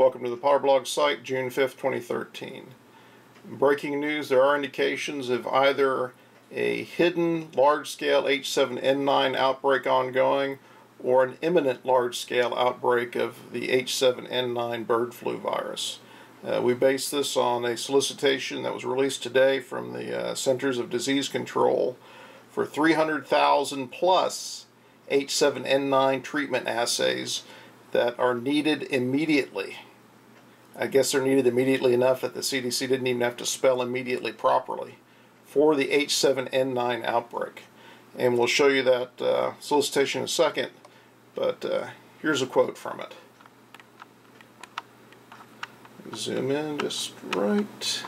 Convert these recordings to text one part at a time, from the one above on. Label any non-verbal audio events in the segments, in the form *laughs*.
Welcome to the Powerblog site, June 5th, 2013. Breaking news, there are indications of either a hidden large-scale H7N9 outbreak ongoing or an imminent large-scale outbreak of the H7N9 bird flu virus. Uh, we base this on a solicitation that was released today from the uh, Centers of Disease Control for 300,000 plus H7N9 treatment assays that are needed immediately. I guess they're needed immediately enough that the CDC didn't even have to spell immediately properly for the H7N9 outbreak. And we'll show you that uh, solicitation in a second, but uh, here's a quote from it. Zoom in just right.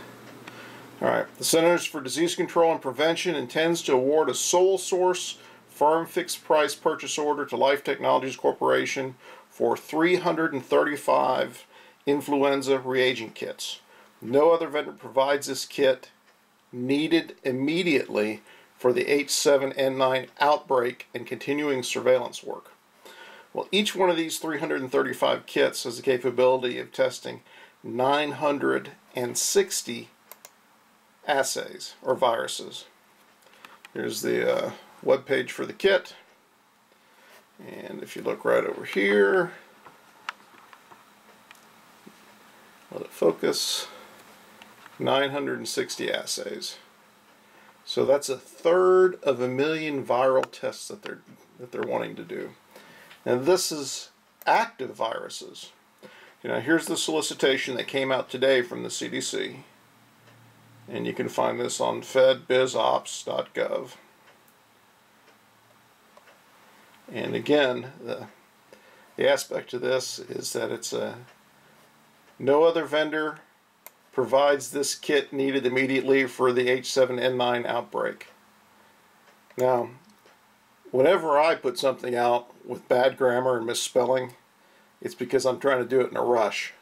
All right. The Centers for Disease Control and Prevention intends to award a sole source firm fixed price purchase order to Life Technologies Corporation for 335 influenza reagent kits. No other vendor provides this kit needed immediately for the H7N9 outbreak and continuing surveillance work. Well, each one of these 335 kits has the capability of testing 960 assays or viruses. Here's the uh, web page for the kit. And if you look right over here, let it focus, 960 assays. So that's a third of a million viral tests that they're that they're wanting to do. And this is active viruses. You know, here's the solicitation that came out today from the CDC. And you can find this on fedbizopps.gov. And again, the, the aspect of this is that it's a no other vendor provides this kit needed immediately for the H7N9 outbreak. Now, whenever I put something out with bad grammar and misspelling, it's because I'm trying to do it in a rush.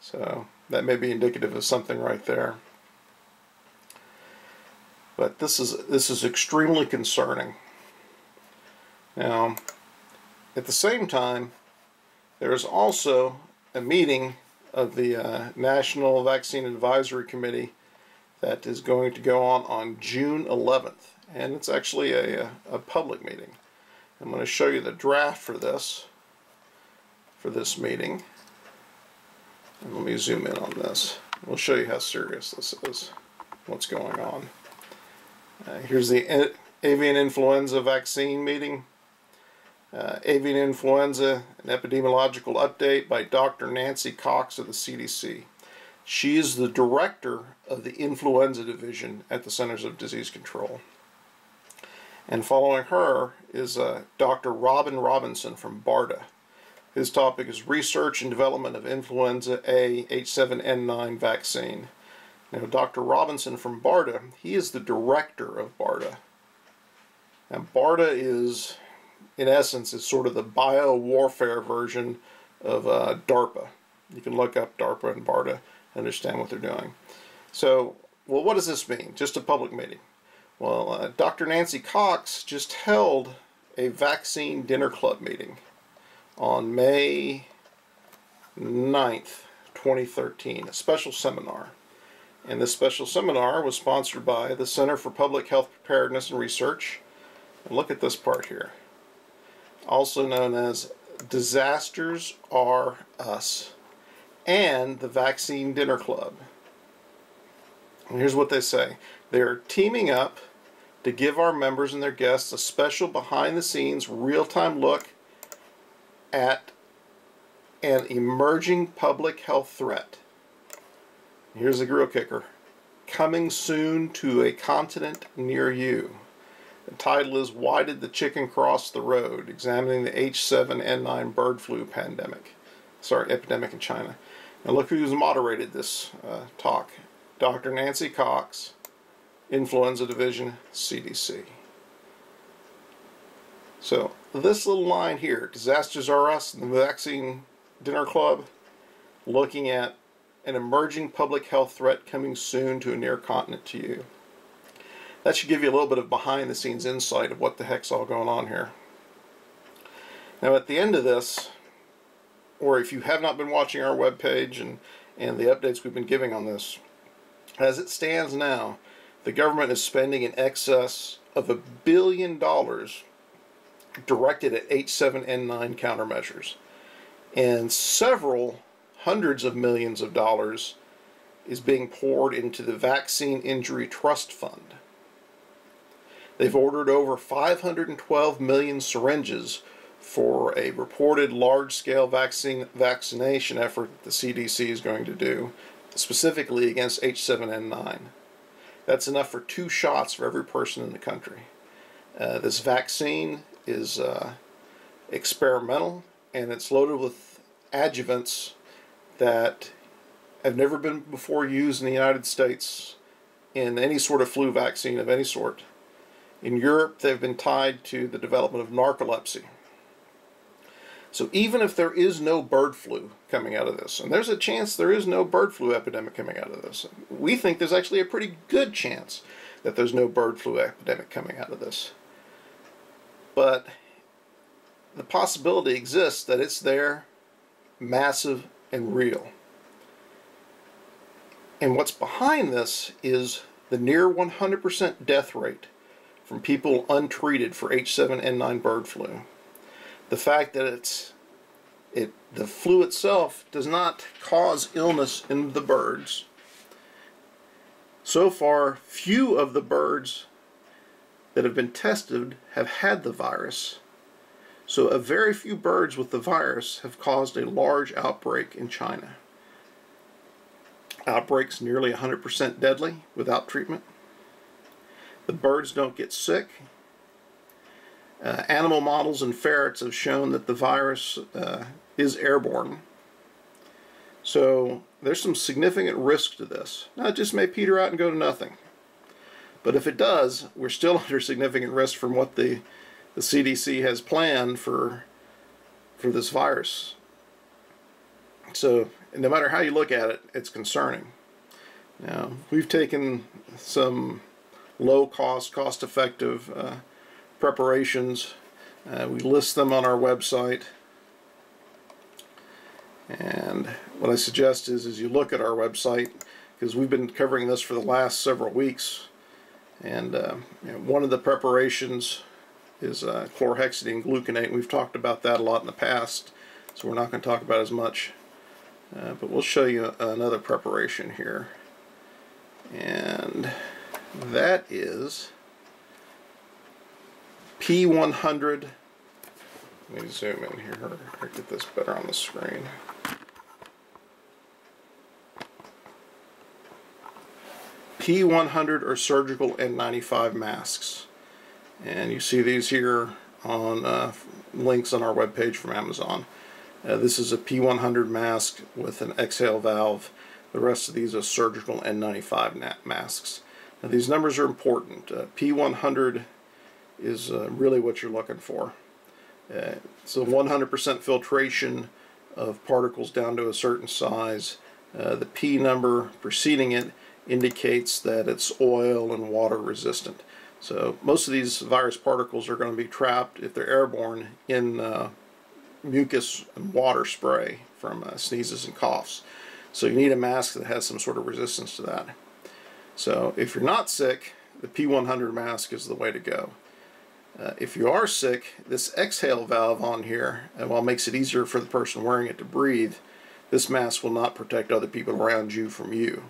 So that may be indicative of something right there. But this is this is extremely concerning. Now, at the same time, there is also a meeting of the uh, National Vaccine Advisory Committee that is going to go on on June 11th. And it's actually a, a public meeting. I'm going to show you the draft for this, for this meeting. And let me zoom in on this. We'll show you how serious this is, what's going on. Uh, here's the avian influenza vaccine meeting. Uh, avian influenza, an epidemiological update by Dr. Nancy Cox of the CDC. She is the director of the influenza division at the Centers of Disease Control. And following her is uh, Dr. Robin Robinson from BARDA. His topic is research and development of influenza A H7N9 vaccine. Now, Dr. Robinson from BARDA, he is the director of BARDA. Now, BARDA is in essence, is sort of the bio warfare version of uh, DARPA. You can look up DARPA and BARDA and understand what they're doing. So, well, what does this mean? Just a public meeting. Well, uh, Dr. Nancy Cox just held a vaccine dinner club meeting on May 9th, 2013, a special seminar. And this special seminar was sponsored by the Center for Public Health Preparedness and Research. And look at this part here also known as Disasters Are Us, and the Vaccine Dinner Club. And here's what they say they're teaming up to give our members and their guests a special behind the scenes, real time look at an emerging public health threat. Here's the grill kicker coming soon to a continent near you. The title is Why Did the Chicken Cross the Road? Examining the H7N9 bird flu pandemic. Sorry, epidemic in China. Now look who's moderated this uh, talk. Dr. Nancy Cox, Influenza Division, CDC. So this little line here, Disasters Are Us, the Vaccine Dinner Club, looking at an emerging public health threat coming soon to a near continent to you that should give you a little bit of behind the scenes insight of what the heck's all going on here. Now at the end of this, or if you have not been watching our webpage and, and the updates we've been giving on this, as it stands now, the government is spending in excess of a billion dollars directed at H7N9 countermeasures. And several hundreds of millions of dollars is being poured into the Vaccine Injury Trust Fund. They've ordered over 512 million syringes for a reported large-scale vaccine vaccination effort that the CDC is going to do, specifically against H7N9. That's enough for two shots for every person in the country. Uh, this vaccine is uh, experimental and it's loaded with adjuvants that have never been before used in the United States in any sort of flu vaccine of any sort. In Europe, they've been tied to the development of narcolepsy. So even if there is no bird flu coming out of this, and there's a chance there is no bird flu epidemic coming out of this, we think there's actually a pretty good chance that there's no bird flu epidemic coming out of this. But the possibility exists that it's there, massive and real. And what's behind this is the near 100% death rate from people untreated for H7N9 bird flu. The fact that it's it the flu itself does not cause illness in the birds. So far, few of the birds that have been tested have had the virus. So a very few birds with the virus have caused a large outbreak in China. Outbreaks nearly 100% deadly without treatment. The birds don't get sick. Uh, animal models and ferrets have shown that the virus uh, is airborne. So there's some significant risk to this. Now it just may peter out and go to nothing. But if it does, we're still *laughs* under significant risk from what the, the CDC has planned for, for this virus. So no matter how you look at it, it's concerning. Now, we've taken some low cost, cost effective uh, preparations. Uh, we list them on our website. And what I suggest is, is you look at our website, because we've been covering this for the last several weeks. And uh, you know, one of the preparations is uh, chlorhexidine gluconate. We've talked about that a lot in the past, so we're not going to talk about as much. Uh, but we'll show you another preparation here. And that is P100. Let me zoom in here or get this better on the screen. P100 or surgical N95 masks. And you see these here on uh, links on our webpage from Amazon. Uh, this is a P100 mask with an exhale valve. The rest of these are surgical N95 masks. Now these numbers are important. Uh, P100 is uh, really what you're looking for. Uh, so 100% filtration of particles down to a certain size. Uh, the P number preceding it indicates that it's oil and water resistant. So most of these virus particles are going to be trapped, if they're airborne, in uh, mucus and water spray from uh, sneezes and coughs. So you need a mask that has some sort of resistance to that. So if you're not sick, the P100 mask is the way to go. Uh, if you are sick, this exhale valve on here, and while makes it easier for the person wearing it to breathe, this mask will not protect other people around you from you.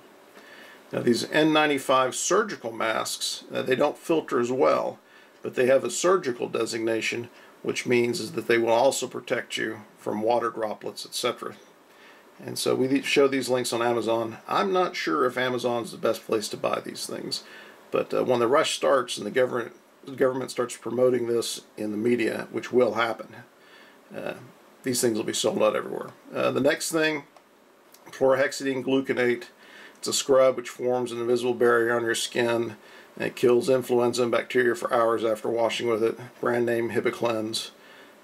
Now these N95 surgical masks, uh, they don't filter as well, but they have a surgical designation, which means is that they will also protect you from water droplets, etc. And so we show these links on Amazon. I'm not sure if Amazon's the best place to buy these things, but uh, when the rush starts and the government the government starts promoting this in the media, which will happen, uh, these things will be sold out everywhere. Uh, the next thing, chlorhexidine gluconate it's a scrub which forms an invisible barrier on your skin and it kills influenza and bacteria for hours after washing with it. Brand name Hibiclens.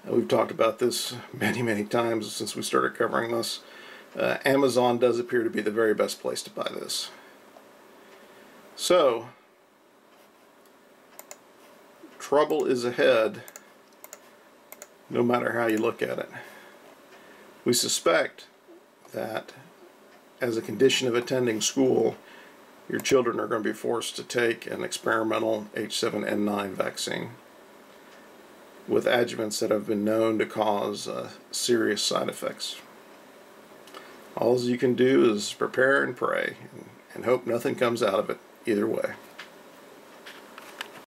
Uh, we've talked about this *laughs* many, many times since we started covering this. Uh, Amazon does appear to be the very best place to buy this. So, trouble is ahead no matter how you look at it. We suspect that as a condition of attending school, your children are going to be forced to take an experimental H7N9 vaccine with adjuvants that have been known to cause uh, serious side effects. All you can do is prepare and pray and, hope nothing comes out of it either way.